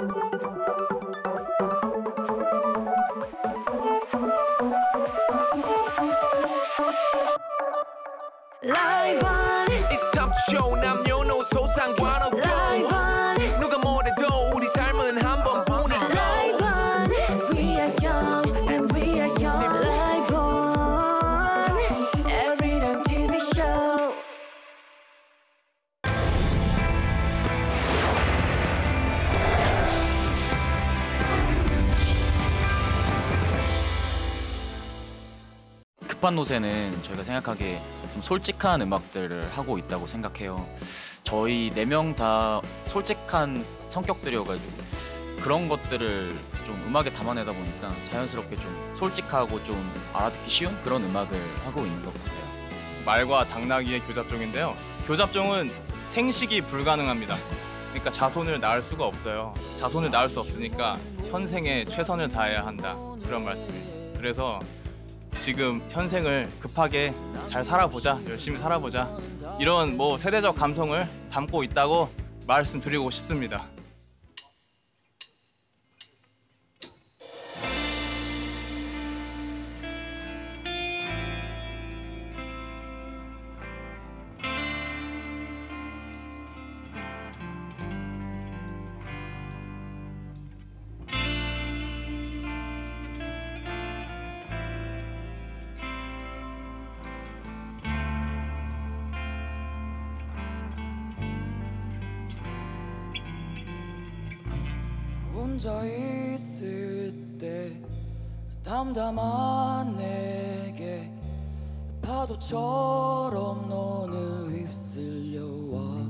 Live on. It's time to show, nam nhớ nô xấu sang quá đâu Live on. 급한 노세는 저희가 생각하기에 좀 솔직한 음악들을 하고 있다고 생각해요. 저희 네 명 다 솔직한 성격들이어가지고 그런 것들을 좀 음악에 담아내다 보니까 자연스럽게 좀 솔직하고 좀 알아듣기 쉬운 그런 음악을 하고 있는 것 같아요. 말과 당나귀의 교잡종인데요. 교잡종은 생식이 불가능합니다. 그러니까 자손을 낳을 수가 없어요. 자손을 낳을 수 없으니까 현생에 최선을 다해야 한다. 그런 말씀입니다. 그래서 지금 현생을 급하게 잘 살아보자, 열심히 살아보자. 이런 뭐 세대적 감성을 담고 있다고 말씀드리고 싶습니다. 담담한 내게 파도처럼 너는 휩쓸려와.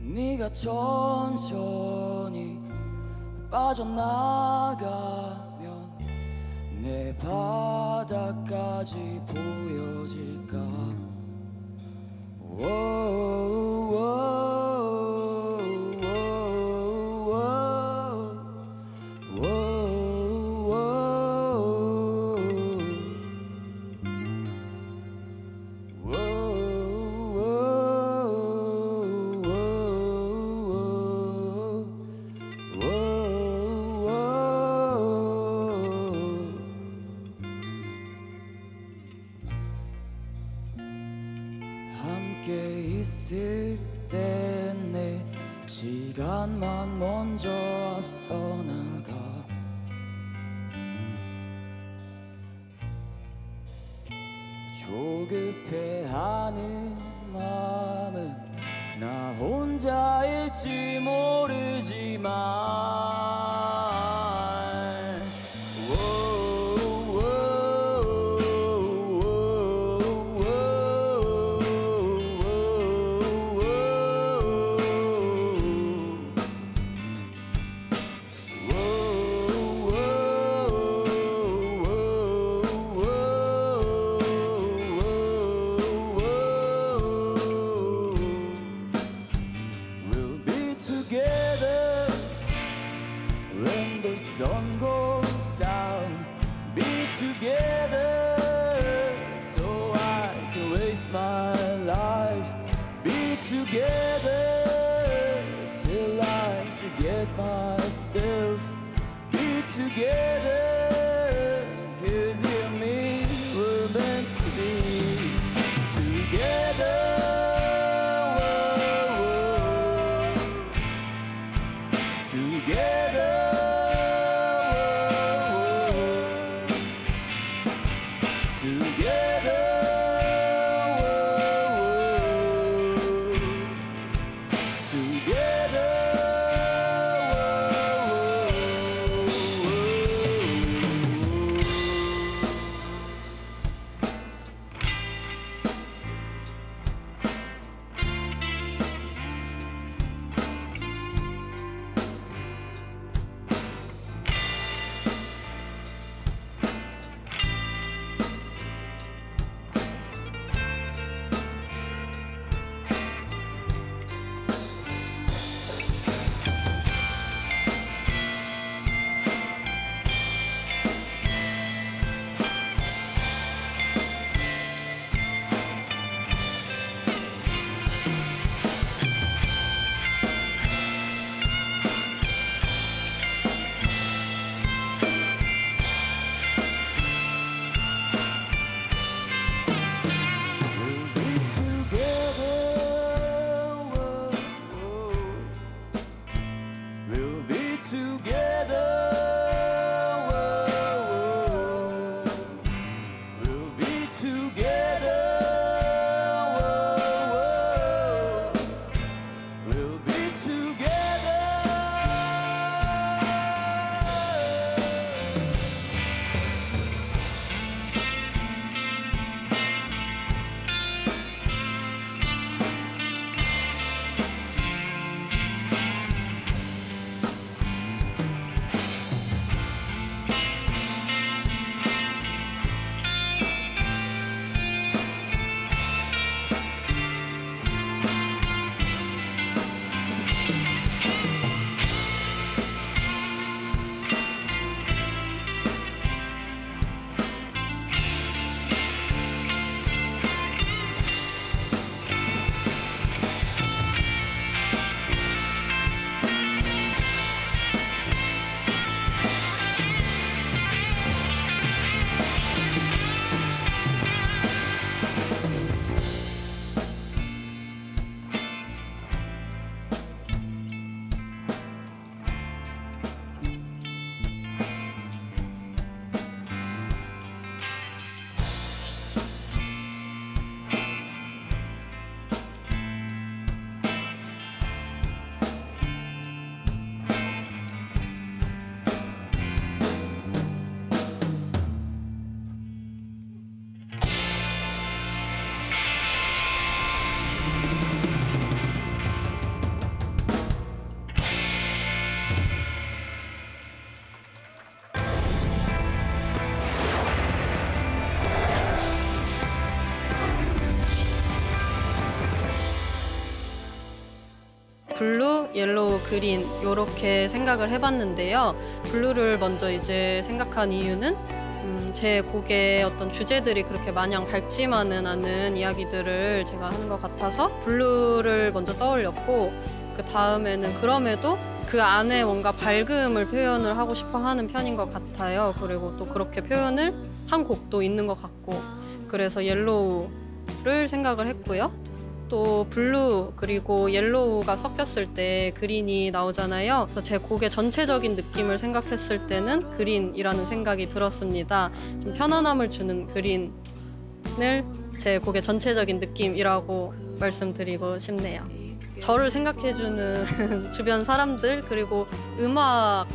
네가 천천히 빠져나가면 내 바다까지 보여질까 함께 있을 때 내 시간만 먼저 앞서 나가. 조급해하는 마음은 나 혼자일지 모르지만 together, blue, yellow, green 이렇게 생각을 해봤는데요. blue를 먼저 이제 생각한 이유는 음, 제 곡의 어떤 주제들이 그렇게 마냥 밝지만은 않은 이야기들을 제가 하는 것 같아서 blue를 먼저 떠올렸고 그 다음에는 그럼에도 그 안에 뭔가 밝음을 표현을 하고 싶어 하는 편인 것 같아요. 그리고 또 그렇게 표현을 한 곡도 있는 것 같고 그래서 yellow를 생각을 했고요. 또 blue 그리고 yellow가 섞였을 때 green이 나오잖아요. 그래서 제 곡의 전체적인 느낌을 생각했을 때는 green이라는 생각이 들었습니다. 좀 편안함을 주는 green을 제 곡의 전체적인 느낌이라고 말씀드리고 싶네요. 저를 생각해주는 주변 사람들 그리고 음악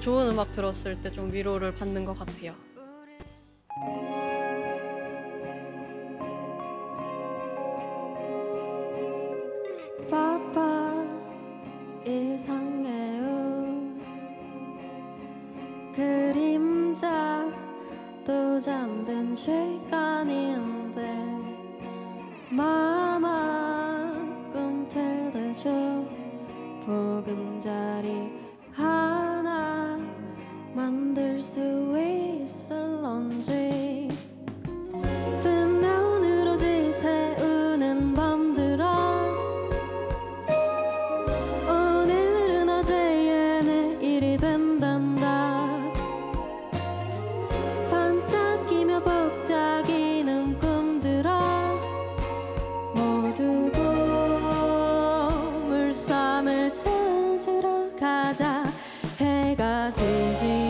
좋은 음악 들었을 때 좀 위로를 받는 것 같아요. shade. 가자. 해가 지지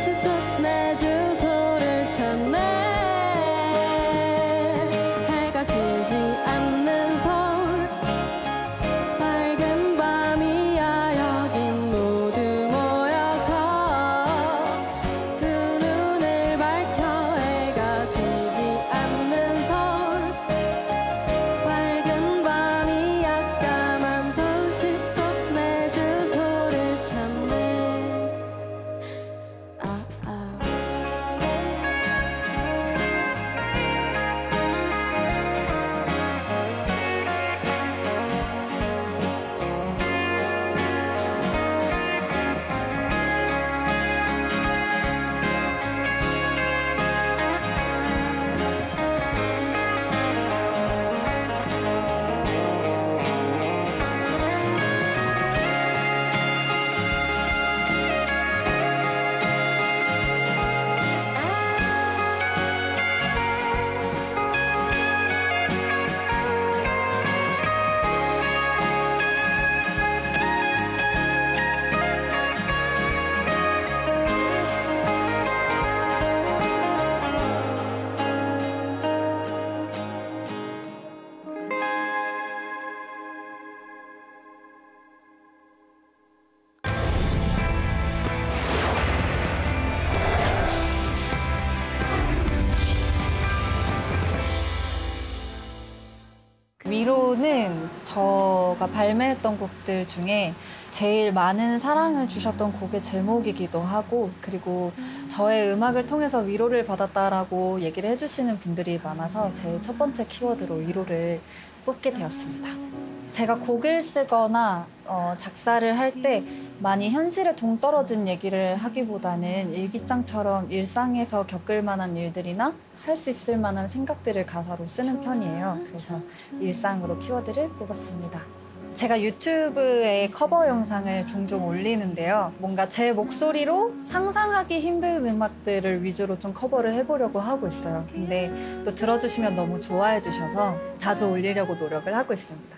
心酸 위로는 저가 발매했던 곡들 중에 제일 많은 사랑을 주셨던 곡의 제목이기도 하고 그리고 저의 음악을 통해서 위로를 받았다라고 얘기를 해주시는 분들이 많아서 제일 첫 번째 키워드로 위로를 뽑게 되었습니다. 제가 곡을 쓰거나 어, 작사를 할 때 많이 현실에 동떨어진 얘기를 하기보다는 일기장처럼 일상에서 겪을 만한 일들이나 할 수 있을 만한 생각들을 가사로 쓰는 편이에요. 그래서 일상으로 키워드를 뽑았습니다. 제가 유튜브에 커버 영상을 종종 올리는데요. 뭔가 제 목소리로 상상하기 힘든 음악들을 위주로 좀 커버를 해보려고 하고 있어요. 근데 또 들어주시면 너무 좋아해 주셔서 자주 올리려고 노력을 하고 있습니다.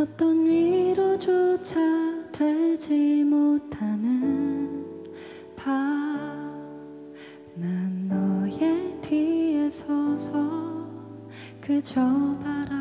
어떤 위로조차 되지 못하는 밤난 너의 뒤에 서서 그저 바라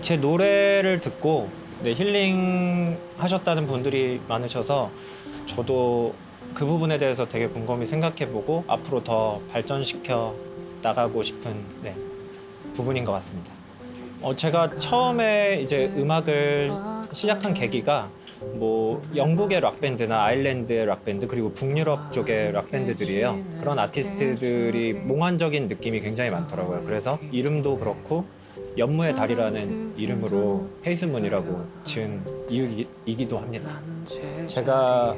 제 노래를 듣고 네, 힐링 하셨다는 분들이 많으셔서 저도 그 부분에 대해서 되게 곰곰이 생각해보고 앞으로 더 발전시켜 나가고 싶은 네, 부분인 것 같습니다. 어, 제가 처음에 이제 음악을 시작한 계기가 뭐 영국의 락 밴드나 아일랜드의 락 밴드 그리고 북유럽 쪽의 락 밴드들이에요. 그런 아티스트들이 몽환적인 느낌이 굉장히 많더라고요. 그래서 이름도 그렇고 연무의 달이라는 이름으로 헤이즈문이라고 지은 이유이기도 합니다. 제가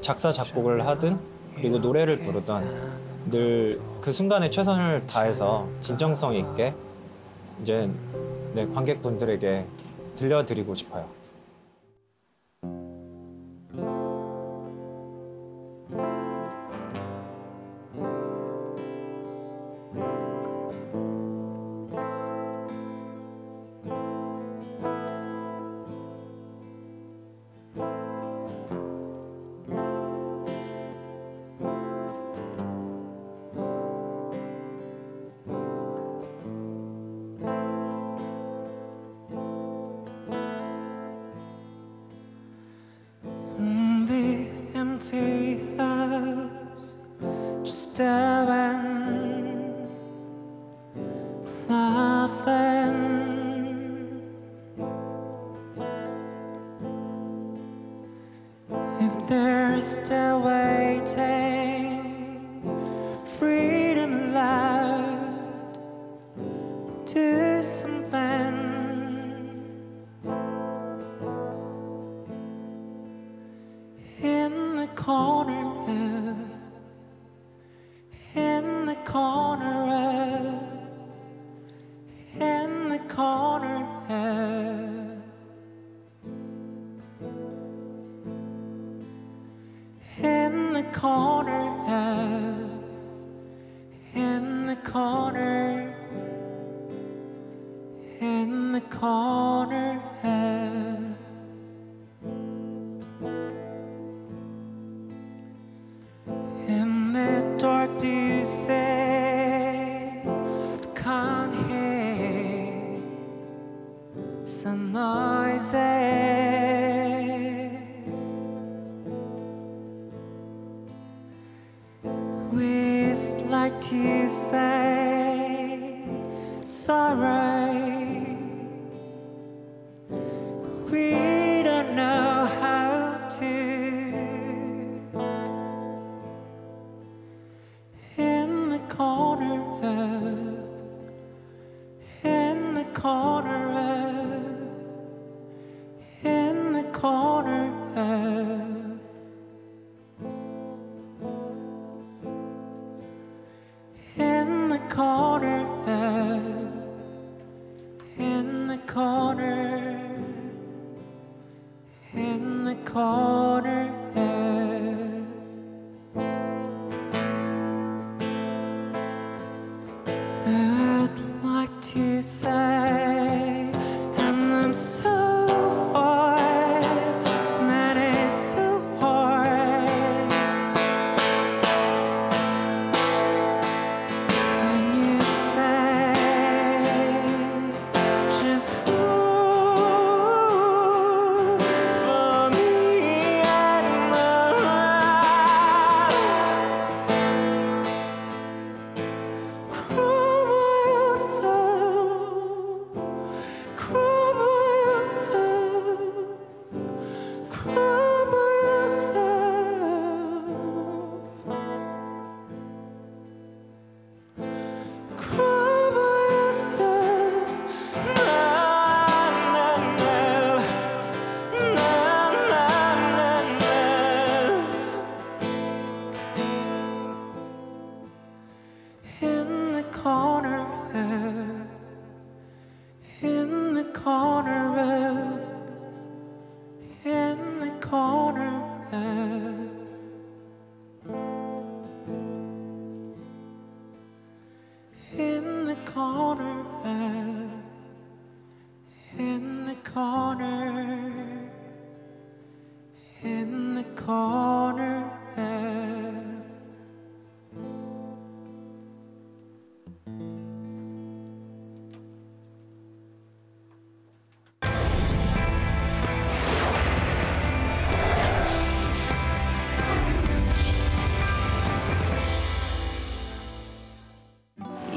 작사 작곡을 하든 그리고 노래를 부르던 늘 그 순간에 최선을 다해서 진정성 있게 이제 네, 관객분들에게 들려드리고 싶어요. In the corner.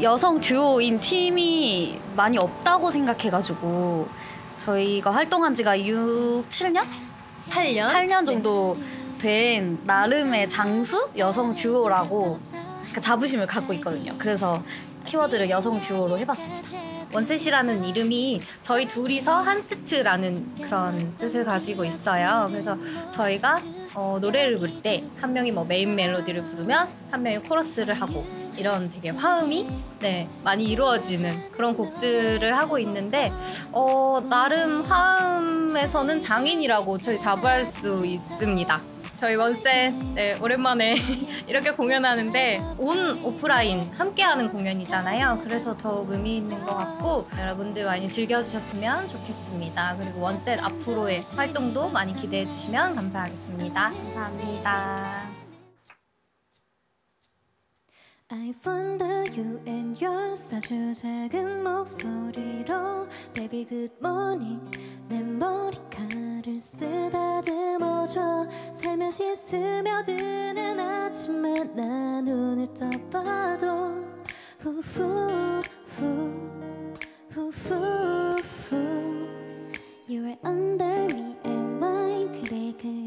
여성 듀오인 팀이 많이 없다고 생각해가지고 저희가 활동한 지가 6, 7년? 8년? 8년 정도 된 나름의 장수 여성 듀오라고 그 자부심을 갖고 있거든요. 그래서 키워드를 여성 듀오로 해봤습니다. 원셋이라는 이름이 저희 둘이서 한 세트라는 그런 뜻을 가지고 있어요. 그래서 저희가 어, 노래를 부를 때 한 명이 뭐 메인 멜로디를 부르면 한 명이 코러스를 하고 이런 되게 화음이 네, 많이 이루어지는 그런 곡들을 하고 있는데 어, 나름 화음에서는 장인이라고 저희 자부할 수 있습니다. 저희 원셋 네, 오랜만에 이렇게 공연하는데 온 오프라인 함께하는 공연이잖아요. 그래서 더욱 의미 있는 것 같고 여러분들 많이 즐겨주셨으면 좋겠습니다. 그리고 원셋 앞으로의 활동도 많이 기대해 주시면 감사하겠습니다. 감사합니다. I wonder you and yours 아주 작은 목소리로 Baby good morning 내 머리카락을 쓰다듬어줘 살며시 스며드는 아침에 나 눈을 떠봐도 후후 후 후 후 후 You are under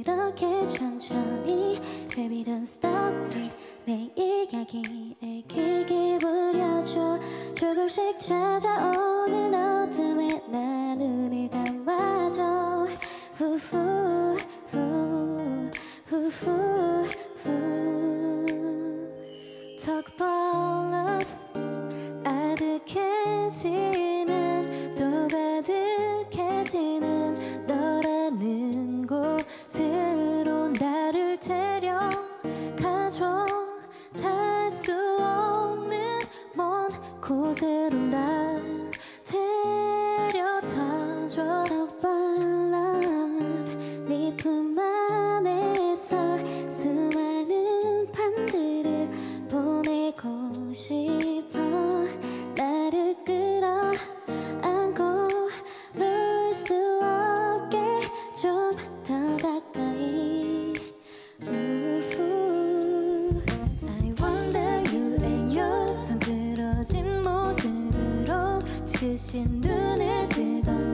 그렇게 천천히 Baby don't stop it 내 이야기에 귀 기울여줘. 조금씩 찾아오는 어둠에 나 눈을 감아도 후후 후 후 후 후. Talk 눈에 뜨던